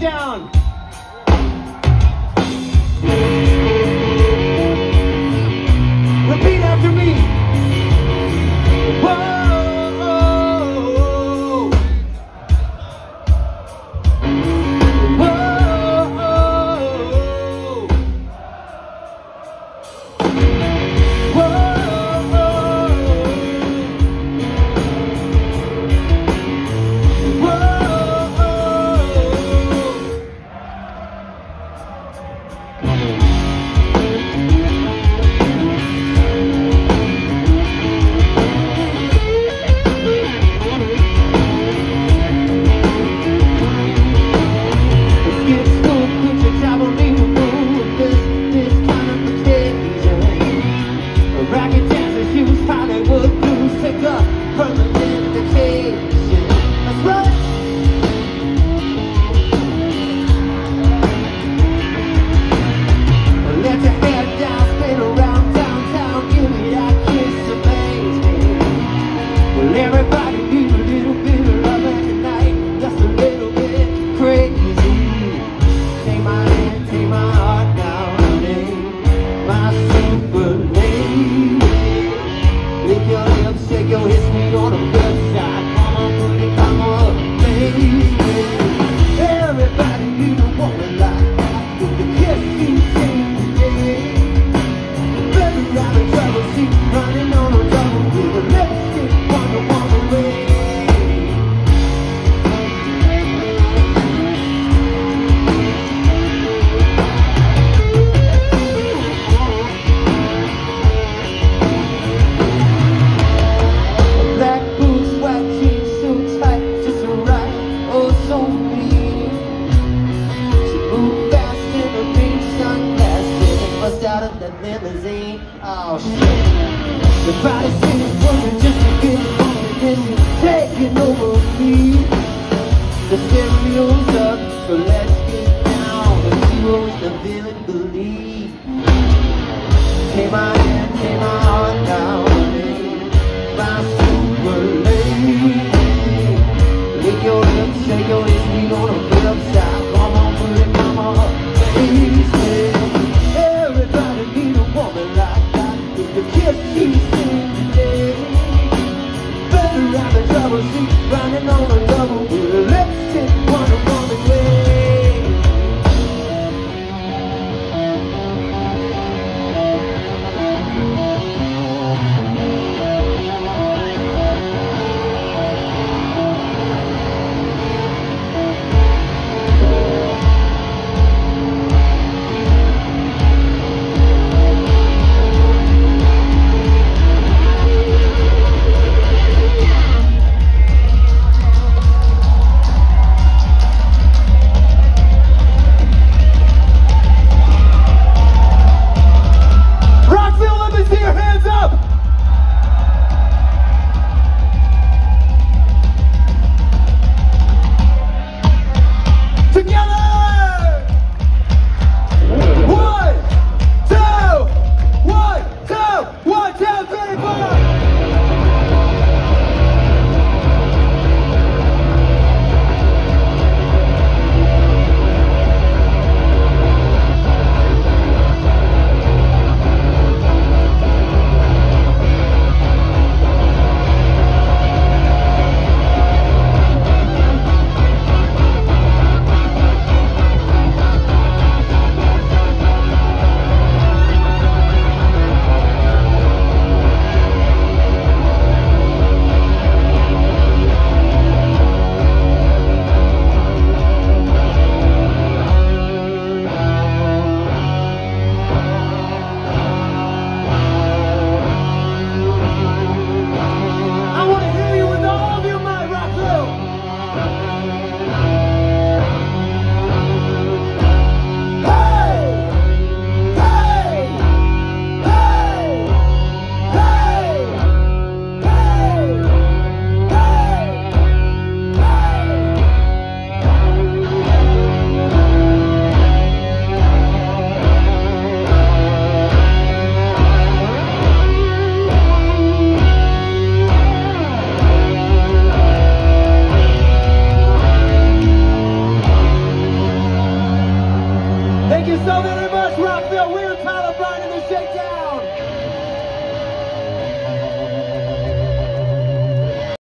down. on the limousine. Oh, oh shit. The body's in the corner just to get on it. Taking over me. The stereo's up. You so very much, Rockville. We're Tyler Bryant and the Shakedown.